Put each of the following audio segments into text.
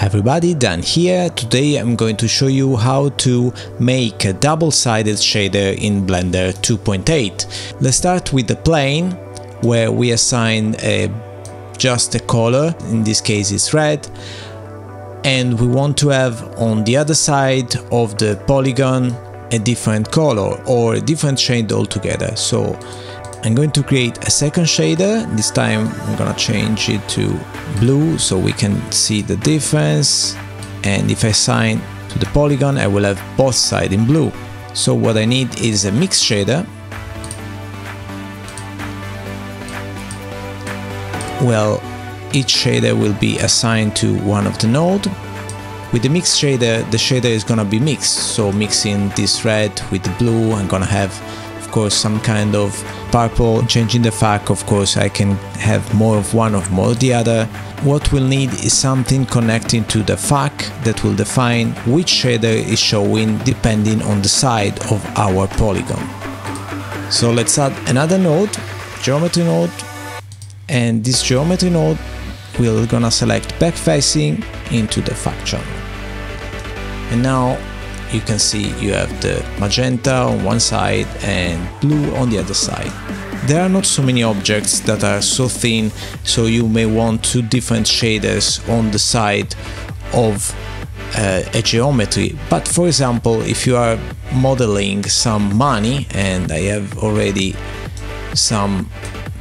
Everybody, Dan here. Today I'm going to show you how to make a double-sided shader in Blender 2.8. Let's start with the plane where we assign a, just a color, in this case it's red, and we want to have on the other side of the polygon a different color or a different shade altogether. So I'm going to create a second shader, this time I'm gonna change it to blue so we can see the difference and if I assign to the polygon I will have both sides in blue. So what I need is a mix shader. Well, each shader will be assigned to one of the node. With the mix shader, the shader is gonna be mixed, so mixing this red with the blue, I'm gonna have course some kind of purple changing the FAC of course I can have more of one or more of the other. What we'll need is something connecting to the FAC that will define which shader is showing depending on the side of our polygon. So let's add another node geometry node and this geometry node we're gonna select backfacing into the faction and now you can see you have the magenta on one side and blue on the other side. There are not so many objects that are so thin, so you may want two different shaders on the side of uh, a geometry. But for example, if you are modeling some money, and I have already some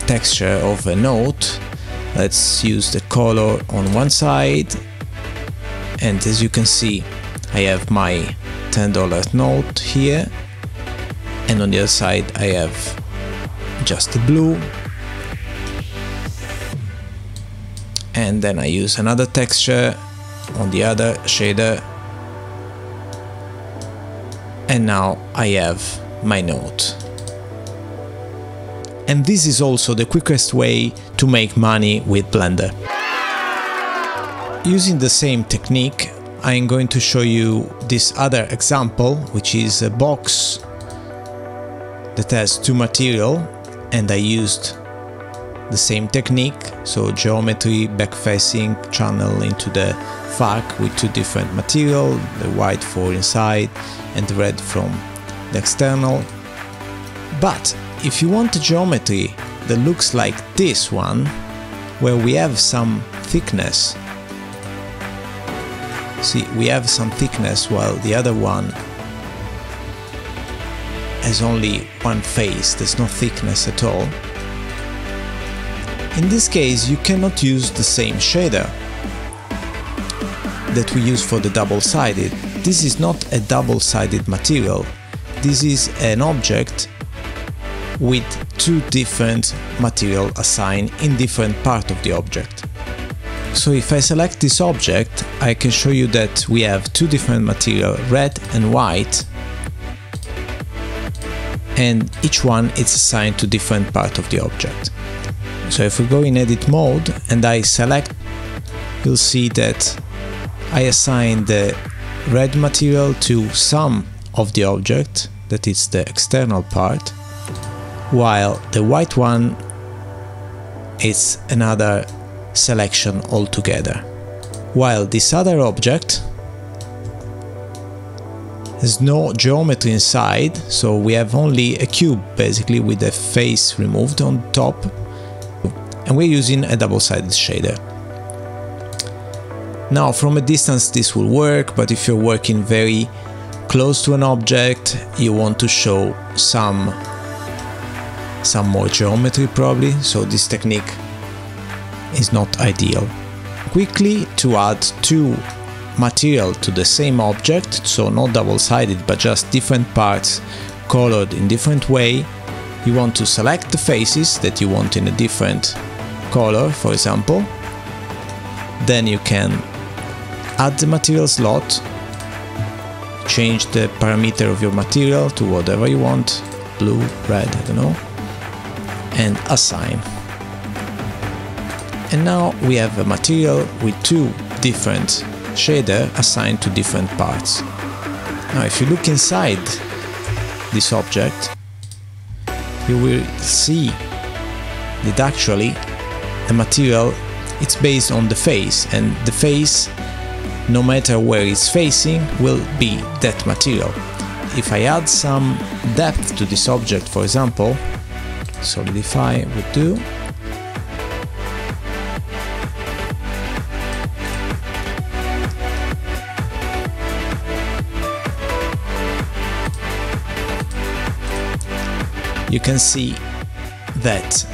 texture of a note, let's use the color on one side, and as you can see, I have my $10 note here and on the other side I have just the blue and then I use another texture on the other shader and now I have my note. And this is also the quickest way to make money with Blender. Using the same technique I'm going to show you this other example, which is a box that has two material and I used the same technique, so geometry, backfacing, channel into the FAC with two different material, the white for inside and the red from the external. But if you want a geometry that looks like this one, where we have some thickness See, we have some thickness while the other one has only one face, there's no thickness at all. In this case, you cannot use the same shader that we use for the double-sided. This is not a double-sided material. This is an object with two different material assigned in different part of the object. So if I select this object, I can show you that we have two different material, red and white, and each one is assigned to different part of the object. So if we go in edit mode and I select, you'll see that I assign the red material to some of the object, that is the external part, while the white one is another selection altogether. While this other object has no geometry inside, so we have only a cube basically with the face removed on top and we're using a double-sided shader. Now from a distance this will work, but if you're working very close to an object, you want to show some some more geometry probably, so this technique is not ideal. Quickly to add two material to the same object, so not double-sided but just different parts colored in different way, you want to select the faces that you want in a different color, for example. Then you can add the material slot, change the parameter of your material to whatever you want, blue, red, I don't know, and assign and now we have a material with two different shader assigned to different parts. Now if you look inside this object you will see that actually the material it's based on the face and the face no matter where it's facing, will be that material. If I add some depth to this object, for example, solidify would do, you can see that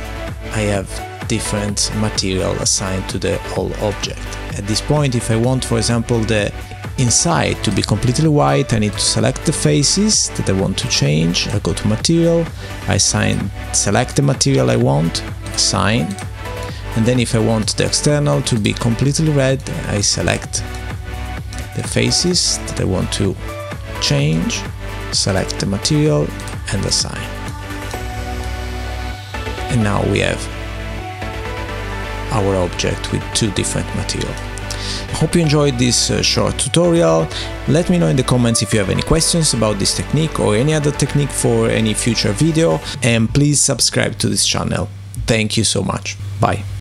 I have different material assigned to the whole object. At this point, if I want, for example, the inside to be completely white, I need to select the faces that I want to change. I go to material, I assign, select the material I want, assign, and then if I want the external to be completely red, I select the faces that I want to change, select the material and assign and now we have our object with two different material. Hope you enjoyed this uh, short tutorial. Let me know in the comments if you have any questions about this technique or any other technique for any future video and please subscribe to this channel. Thank you so much. Bye.